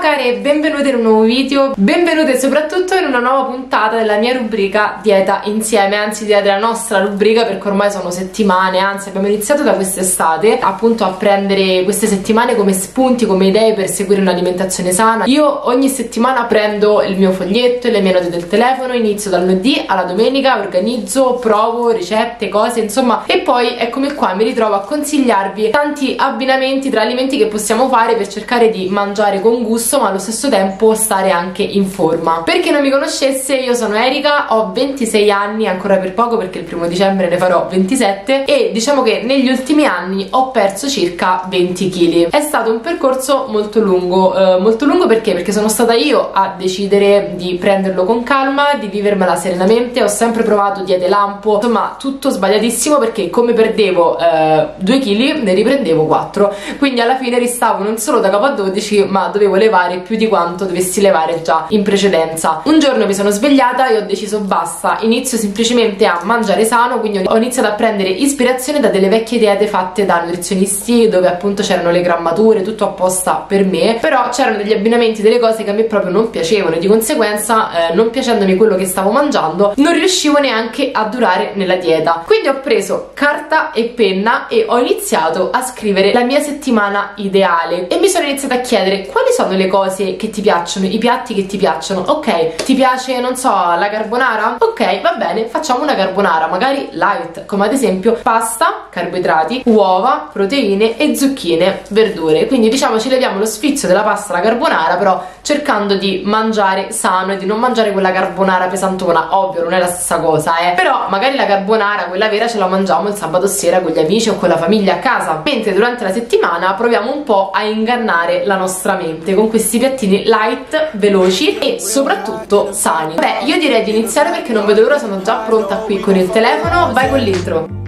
care, benvenute in un nuovo video, benvenute soprattutto in una nuova puntata della mia rubrica Dieta Insieme, anzi della nostra rubrica perché ormai sono settimane, anzi abbiamo iniziato da quest'estate appunto a prendere queste settimane come spunti, come idee per seguire un'alimentazione sana. Io ogni settimana prendo il mio foglietto e le mie note del telefono, inizio dal lunedì alla domenica, organizzo, provo ricette, cose, insomma, e poi eccomi qua, mi ritrovo a consigliarvi tanti abbinamenti tra alimenti che possiamo fare per cercare di mangiare con gusto ma allo stesso tempo stare anche in forma. Per chi non mi conoscesse, io sono Erika, ho 26 anni, ancora per poco perché il primo dicembre ne farò 27 e diciamo che negli ultimi anni ho perso circa 20 kg. È stato un percorso molto lungo, eh, molto lungo perché? Perché sono stata io a decidere di prenderlo con calma, di vivermela serenamente, ho sempre provato diete lampo, insomma tutto sbagliatissimo perché come perdevo eh, 2 kg ne riprendevo 4, quindi alla fine ristavo non solo da capo a 12 ma dovevo levare levare più di quanto dovessi levare già in precedenza. Un giorno mi sono svegliata e ho deciso basta, inizio semplicemente a mangiare sano, quindi ho iniziato a prendere ispirazione da delle vecchie diete fatte da nutrizionisti dove appunto c'erano le grammature, tutto apposta per me, però c'erano degli abbinamenti, delle cose che a me proprio non piacevano e di conseguenza eh, non piacendomi quello che stavo mangiando non riuscivo neanche a durare nella dieta. Quindi ho preso carta e penna e ho iniziato a scrivere la mia settimana ideale e mi sono iniziata a chiedere quali sono le cose che ti piacciono, i piatti che ti piacciono. Ok, ti piace, non so, la carbonara? Ok, va bene, facciamo una carbonara, magari light, come ad esempio pasta, carboidrati, uova, proteine e zucchine, verdure. Quindi diciamo ci leviamo lo sfizio della pasta alla carbonara, però cercando di mangiare sano e di non mangiare quella carbonara pesantona. Ovvio, non è la stessa cosa, eh. Però magari la carbonara, quella vera, ce la mangiamo il sabato sera con gli amici o con la famiglia a casa. Mentre durante la settimana proviamo un po' a ingannare la nostra mente con questi piattini light, veloci e soprattutto sani. Beh, io direi di iniziare perché non vedo l'ora, sono già pronta qui con il telefono. Vai con l'intro.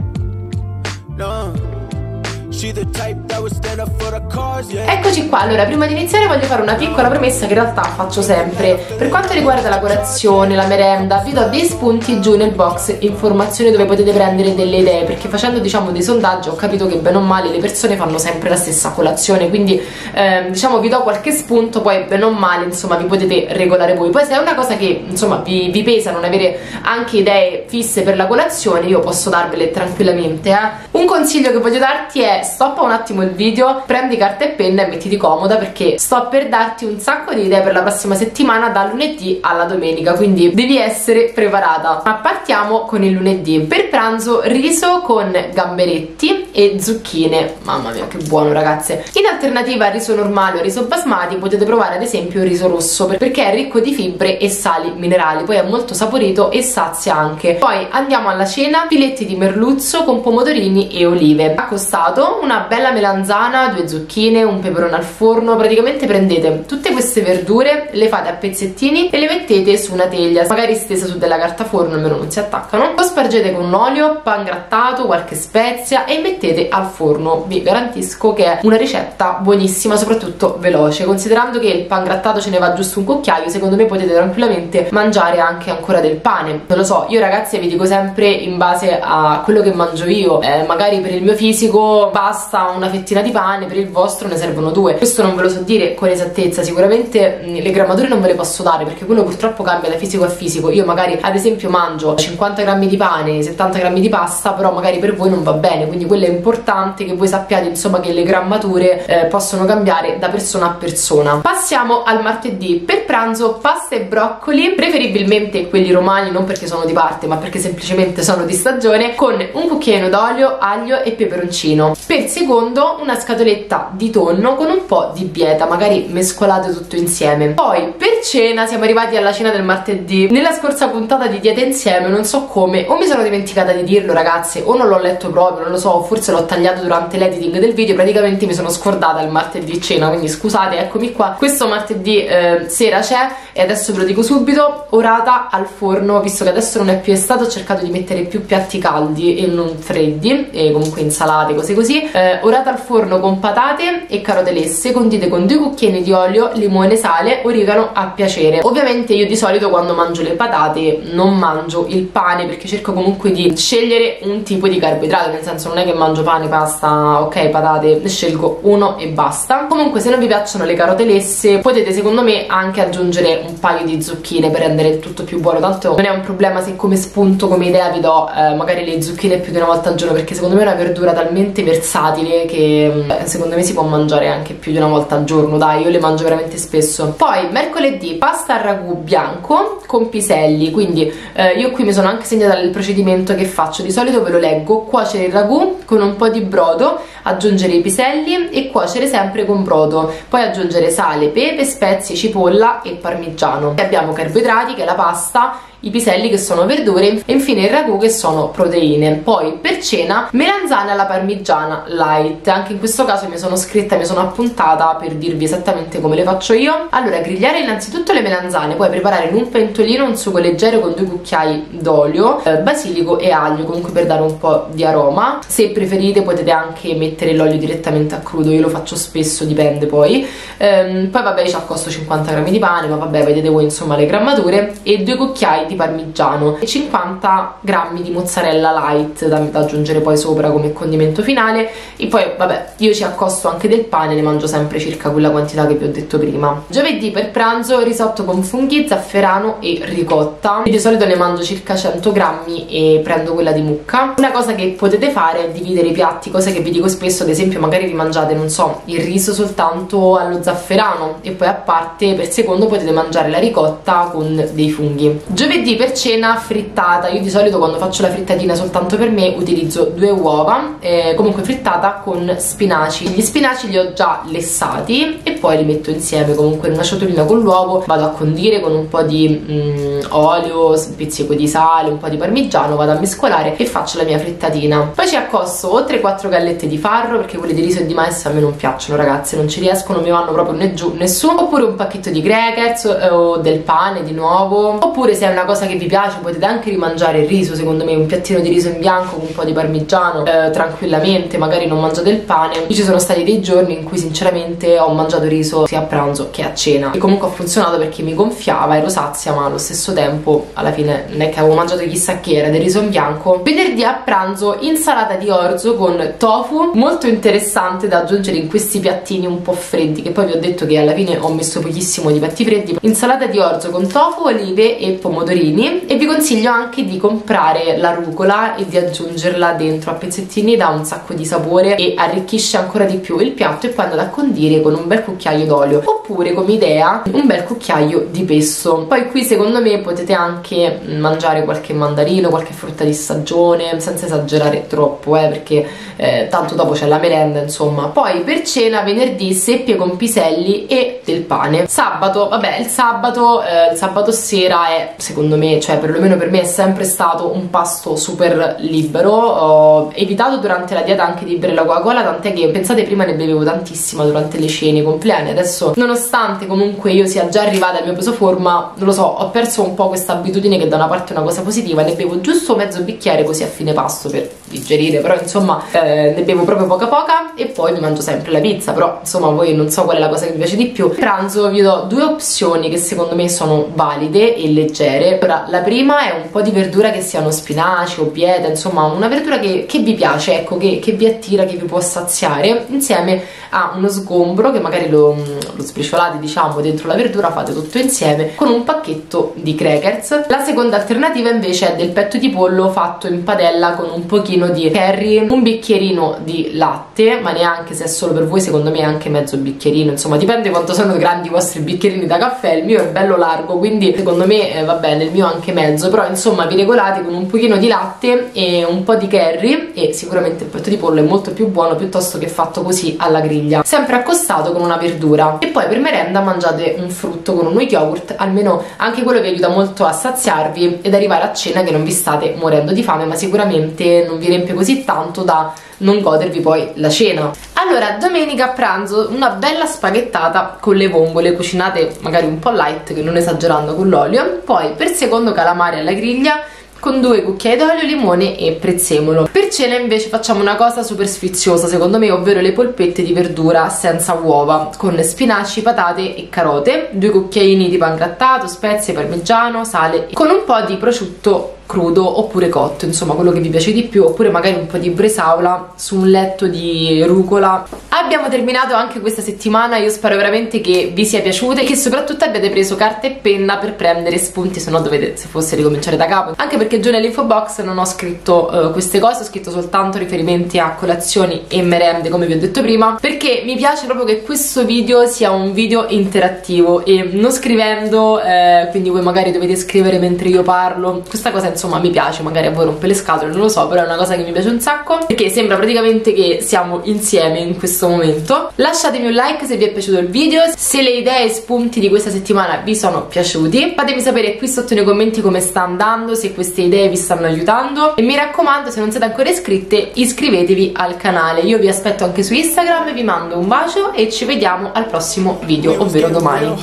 Eccoci qua, allora prima di iniziare voglio fare una piccola promessa che in realtà faccio sempre. Per quanto riguarda la colazione, la merenda, vi do dei spunti giù nel box informazioni dove potete prendere delle idee, perché facendo diciamo dei sondaggi ho capito che bene o male le persone fanno sempre la stessa colazione, quindi eh, diciamo vi do qualche spunto, poi bene o male insomma vi potete regolare voi. Poi se è una cosa che insomma vi, vi pesa non avere anche idee fisse per la colazione, io posso darvele tranquillamente. Eh. Un consiglio che voglio darti è stoppa un attimo il video, prendi carta e penna e mettiti comoda perché sto per darti un sacco di idee per la prossima settimana da lunedì alla domenica, quindi devi essere preparata. Ma partiamo con il lunedì. Per pranzo riso con gamberetti e zucchine. Mamma mia che buono ragazze. In alternativa al riso normale o riso basmati potete provare ad esempio il riso rosso perché è ricco di fibre e sali minerali, poi è molto saporito e sazia anche. Poi andiamo alla cena, filetti di merluzzo con pomodorini e olive. Accostato una bella melanzana, due zucchine, un peperone al forno, praticamente prendete tutte queste verdure, le fate a pezzettini e le mettete su una teglia, magari stesa su della carta forno, almeno non si attaccano. Lo spargete con olio, pan grattato, qualche spezia e mettete al forno. Vi garantisco che è una ricetta buonissima, soprattutto veloce, considerando che il pan grattato ce ne va giusto un cucchiaio, secondo me potete tranquillamente mangiare anche ancora del pane. Non lo so, io ragazzi vi dico sempre in base a quello che mangio io, eh, magari per il mio fisico basta una fettina di pane, per il vostro ne servono due. Questo non ve lo so dire con esattezza, sicuramente le grammature non ve le posso dare perché quello purtroppo cambia da fisico a fisico. Io magari ad esempio mangio 50 grammi di pane, 70 grammi di pasta, però magari per voi non va bene, quindi quello è importante che voi sappiate insomma che le grammature eh, possono cambiare da persona a persona. Passiamo al martedì. Per pranzo pasta e broccoli, preferibilmente quelli romani, non perché sono di parte, ma perché semplicemente sono di stagione, con un cucchiaino d'olio, aglio e peperoncino. Per secondo una scatoletta di tonno con un po' di bieta, magari mescolate tutto insieme. Poi per cena siamo arrivati alla cena del martedì. Nella scorsa puntata di Dieta Insieme, non so come, o mi sono dimenticata di dirlo ragazze, o non l'ho letto proprio, non lo so, forse l'ho tagliato durante l'editing del video, praticamente mi sono scordata il martedì cena, quindi scusate, eccomi qua. Questo martedì eh, sera c'è e adesso ve lo dico subito orata al forno visto che adesso non è più estate ho cercato di mettere più piatti caldi e non freddi e comunque insalate cose così. Eh, orata al forno con patate e carote lesse condite con due cucchiaini di olio limone sale origano a piacere. Ovviamente io di solito quando mangio le patate non mangio il pane perché cerco comunque di scegliere un tipo di carboidrato nel senso non è che mangio pane pasta ok patate ne scelgo uno e basta. Comunque se non vi piacciono le carote lesse potete secondo me anche aggiungere un paio di zucchine per rendere il tutto più buono. Tanto non è un problema se come spunto come idea vi do eh, magari le zucchine più di una volta al giorno perché secondo me è una verdura talmente versatile che eh, secondo me si può mangiare anche più di una volta al giorno. Dai io le mangio veramente spesso. Poi mercoledì pasta al ragù bianco con piselli. Quindi eh, io qui mi sono anche segnata il procedimento che faccio. Di solito ve lo leggo. Cuocere il ragù con un po' di brodo aggiungere i piselli e cuocere sempre con brodo poi aggiungere sale, pepe, spezie, cipolla e parmigiano. E abbiamo carboidrati che è la pasta i piselli che sono verdure e infine il ragù che sono proteine. Poi per cena melanzane alla parmigiana light. Anche in questo caso mi sono scritta mi sono appuntata per dirvi esattamente come le faccio io. Allora grigliare innanzitutto le melanzane poi preparare in un pentolino un sugo leggero con due cucchiai d'olio eh, basilico e aglio comunque per dare un po' di aroma. Se preferite potete anche mettere l'olio direttamente a crudo io lo faccio spesso dipende poi. Ehm, poi vabbè ci accosto 50 grammi di pane ma vabbè vedete voi insomma le grammature. E due cucchiai di parmigiano e 50 grammi di mozzarella light da, da, aggiungere poi sopra come condimento finale. E poi vabbè io ci accosto anche del pane ne mangio sempre circa quella quantità che vi ho detto prima. Giovedì per pranzo risotto con funghi, zafferano e ricotta. Di solito ne mangio circa 100 grammi e prendo quella di mucca. Una cosa che potete fare è dividere i piatti cosa che vi dico spesso ad esempio magari vi mangiate non so il riso soltanto allo zafferano e poi a parte per secondo potete mangiare la ricotta con dei funghi. Giovedì Giovedì per cena frittata, io di solito quando faccio la frittatina soltanto per me utilizzo due uova, eh, comunque frittata con spinaci. Gli spinaci li ho già lessati e poi li metto insieme comunque in una ciotolina con l'uovo, vado a condire con un po' di mm, olio, un pizzico di sale, un po' di parmigiano, vado a mescolare e faccio la mia frittatina. Poi ci accosto o 3-4 gallette di farro perché quelle di riso e di mais a me non piacciono ragazzi, non ci riescono, mi vanno proprio né giù su, oppure un pacchetto di crackers eh, o del pane di nuovo, oppure se è una cosa cosa che vi piace potete anche rimangiare il riso secondo me un piattino di riso in bianco con un po' di parmigiano eh, tranquillamente magari non mangiate il pane. Io ci sono stati dei giorni in cui sinceramente ho mangiato riso sia a pranzo che a cena. E comunque ha funzionato perché mi gonfiava ero sazia ma allo stesso tempo alla fine non è che avevo mangiato chissà che era del riso in bianco. Venerdì a pranzo insalata di orzo con tofu molto interessante da aggiungere in questi piattini un po' freddi che poi vi ho detto che alla fine ho messo pochissimo di piatti freddi. Insalata di orzo con tofu, olive e pomodorini pezzettini e vi consiglio anche di comprare la rucola e di aggiungerla dentro a pezzettini dà un sacco di sapore e arricchisce ancora di più il piatto e poi andate a condire con un bel cucchiaio d'olio oppure come idea un bel cucchiaio di pesto. Poi qui secondo me potete anche mangiare qualche mandarino qualche frutta di stagione senza esagerare troppo eh, perché eh, tanto dopo c'è la merenda insomma. Poi per cena venerdì seppie con piselli e del pane. Sabato vabbè il sabato eh, il sabato sera è secondo secondo me, cioè perlomeno per me è sempre stato un pasto super libero. Ho evitato durante la dieta anche di bere la Coca-Cola tant'è che pensate prima ne bevevo tantissima durante le cene, i compleanni. Adesso nonostante comunque io sia già arrivata al mio peso forma non lo so, ho perso un po' questa abitudine che da una parte è una cosa positiva ne bevo giusto mezzo bicchiere così a fine pasto per digerire però insomma eh, ne bevo proprio poca poca e poi mi mangio sempre la pizza però insomma voi non so qual è la cosa che vi piace di più. Pranzo vi do due opzioni che secondo me sono valide e leggere allora la prima è un po' di verdura che siano spinaci o bieta insomma una verdura che, che vi piace ecco che, che, vi attira che vi può saziare insieme a uno sgombro che magari lo, lo sbriciolate diciamo dentro la verdura fate tutto insieme con un pacchetto di crackers. La seconda alternativa invece è del petto di pollo fatto in padella con un pochino di curry, un bicchierino di latte, ma neanche se è solo per voi, secondo me anche mezzo bicchierino, insomma dipende quanto sono grandi i vostri bicchierini da caffè, il mio è bello largo, quindi secondo me eh, va bene il mio anche mezzo però insomma vi regolate con un pochino di latte e un po' di curry e sicuramente il petto di pollo è molto più buono piuttosto che fatto così alla griglia sempre accostato con una verdura e poi per merenda mangiate un frutto con uno yogurt almeno anche quello vi aiuta molto a saziarvi ed arrivare a cena che non vi state morendo di fame ma sicuramente non vi riempie così tanto da non godervi poi la cena. Allora, domenica a pranzo una bella spaghettata con le vongole cucinate magari un po' light, che non esagerando con l'olio, poi per secondo calamari alla griglia con due cucchiai d'olio, limone e prezzemolo. Per cena invece facciamo una cosa super sfiziosa secondo me, ovvero le polpette di verdura senza uova, con spinaci, patate e carote, due cucchiaini di pan grattato, spezie, parmigiano, sale, con un po' di prosciutto crudo oppure cotto, insomma quello che vi piace di più, oppure magari un po' di bresaola su un letto di rucola. Abbiamo terminato anche questa settimana, io spero veramente che vi sia piaciuta e che soprattutto abbiate preso carta e penna per prendere spunti, se no dovete, se fosse, ricominciare da capo. Anche perché giù nell'info box non ho scritto uh, queste cose, ho scritto soltanto riferimenti a colazioni e merende, come vi ho detto prima, perché mi piace proprio che questo video sia un video interattivo e non scrivendo, eh, quindi voi magari dovete scrivere mentre io parlo, questa cosa insomma insomma mi piace, magari a voi rompe le scatole, non lo so, però è una cosa che mi piace un sacco perché sembra praticamente che siamo insieme in questo momento. Lasciatemi un like se vi è piaciuto il video, se le idee e spunti di questa settimana vi sono piaciuti, fatemi sapere qui sotto nei commenti come sta andando, se queste idee vi stanno aiutando e mi raccomando se non siete ancora iscritte iscrivetevi al canale, io vi aspetto anche su Instagram, vi mando un bacio e ci vediamo al prossimo video, ovvero domani.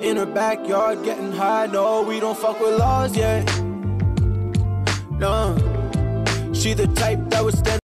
in her backyard getting high. No, we don't fuck with laws yet. No, she the type that would stand.